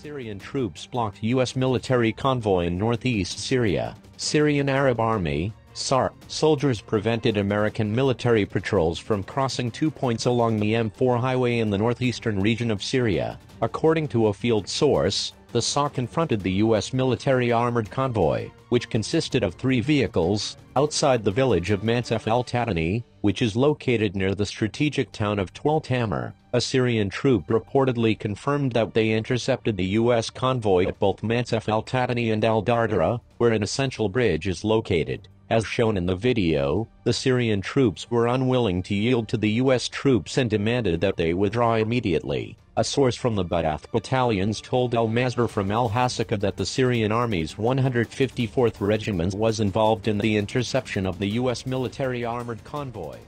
Syrian troops blocked U.S. military convoy in northeast Syria. Syrian Arab Army, SAR, soldiers prevented American military patrols from crossing two points along the M4 highway in the northeastern region of Syria. According to a field source, the SAR confronted the U.S. military armored convoy, which consisted of three vehicles, outside the village of Mansef al-Tatani, which is located near the strategic town of Twal. A Syrian troop reportedly confirmed that they intercepted the U.S. convoy at both Mansef al-Tatani and al-Dardara, where an essential bridge is located. As shown in the video, the Syrian troops were unwilling to yield to the U.S. troops and demanded that they withdraw immediately. A source from the Ba'ath battalions told Al Masdar from Al Hasaka that the Syrian Army's 154th Regiment was involved in the interception of the U.S. military armored convoy.